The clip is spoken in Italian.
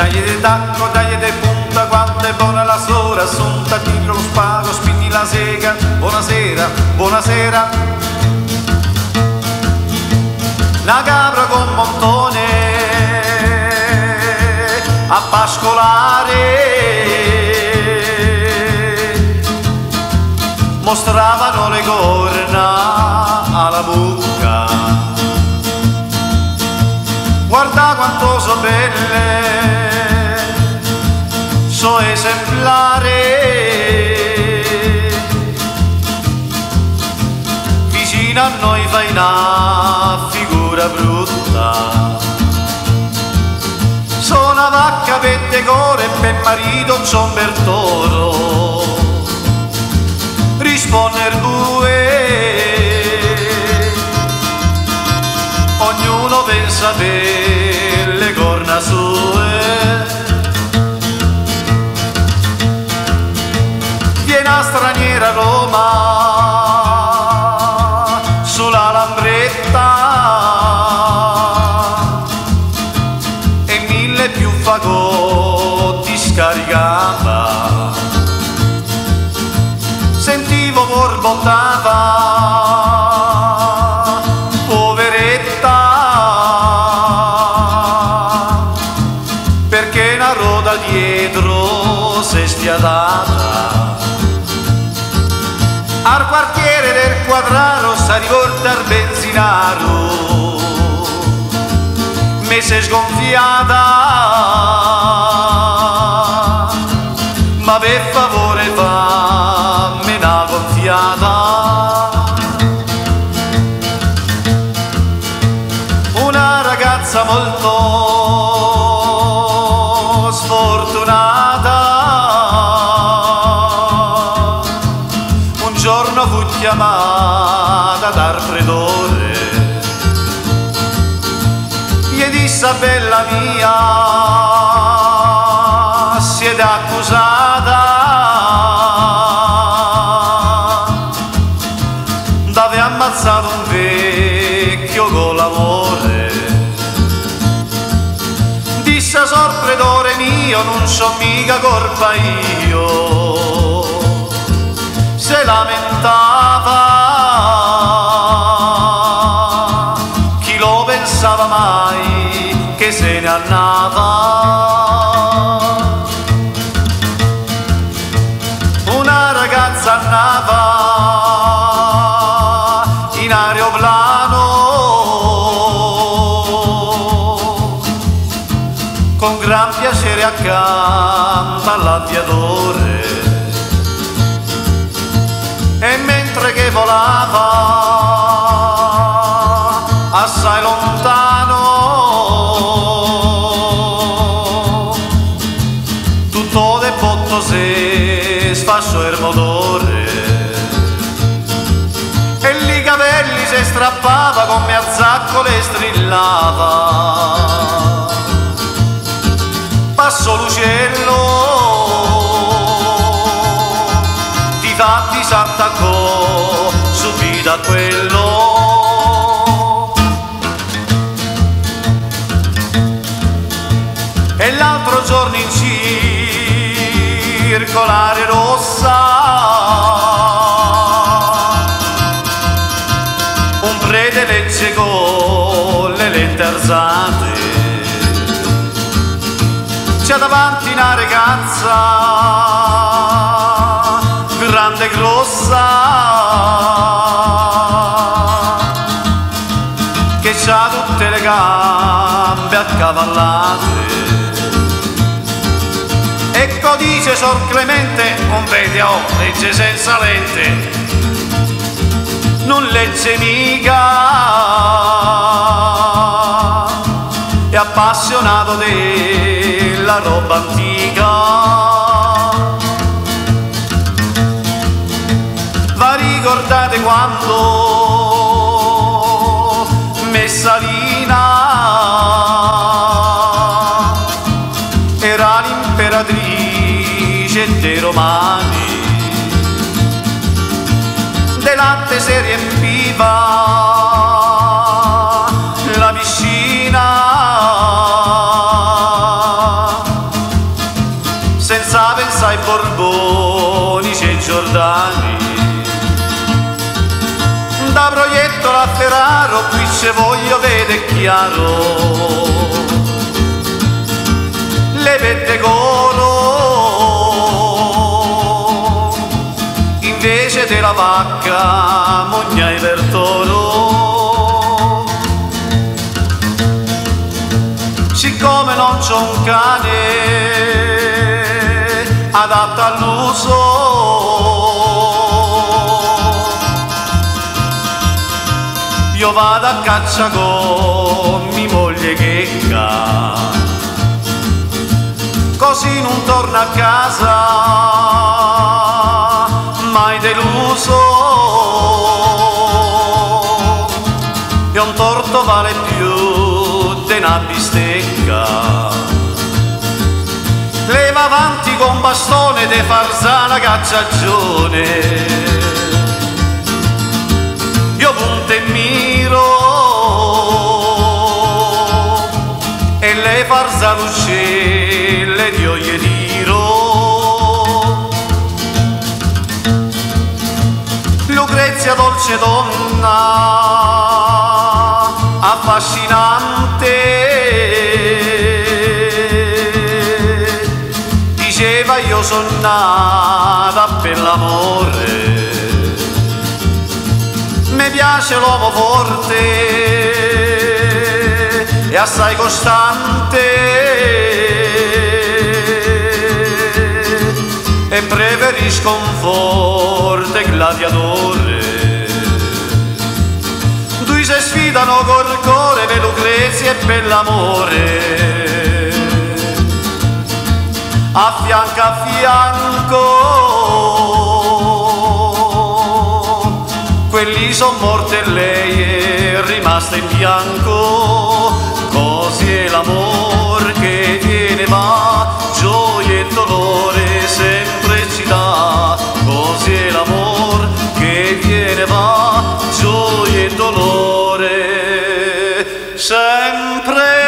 tagli di tacco, tagli di punta, quanto è buona la sora, assunta, tiro lo spago, spingi la sega, buonasera, buonasera. La capra con montone a pascolare mostravano le corna alla buca. Guarda quanto so belle, so esemplare. Vicino a noi fai una figura brutta. Sono una vacca per decore e per marito un bel toro risponner due ognuno pensa per del quadraro si rivolta al benzinaro mi si è sgonfiata chiamata dal predore gli disse bella mia. Siete accusata d'aver ammazzato un vecchio con l'amore disse sorpredore mio non so mica colpa io. Se lamentava andava in aeroplano. Con gran piacere accanto all'avviatore e mentre che volava assai lontano tutto de se sfasciò il motore strappava come a zaccole strillava. Passò l'uccello di fatti s'attaccò subito a quello. E l'altro giorno in circolare rossa c'è davanti una ragazza grande e grossa che ha tutte le gambe accavallate. Ecco dice Sor Clemente non vede oh, legge senza lente non legge mica. È appassionato della roba antica. Va ricordate quando Messalina era l'imperatrice dei romani. De latte si riempiva pensava ai borboni e giordani. Da proietto a Ferraro qui ce voglio vedere chiaro. Le pettegolo invece della vacca mogna e vertolo. Siccome non c'ho un cane adatto all'uso io vado a caccia con mia moglie checca così non torno a casa bastone de farzana cacciagione. Io punto e miro. E le farza l'uscelle di ogni tiro Lucrezia dolce donna nata per l'amore. Mi piace l'uomo forte e assai costante. E preferisco un forte gladiatore. Due si sfidano col cuore per Lucrezia e per l'amore fianco a fianco. Quelli sono morti e lei è rimasta in bianco, così è l'amore che viene va, gioia e dolore sempre ci dà, così è l'amor che viene va, gioia e dolore sempre. ci dà.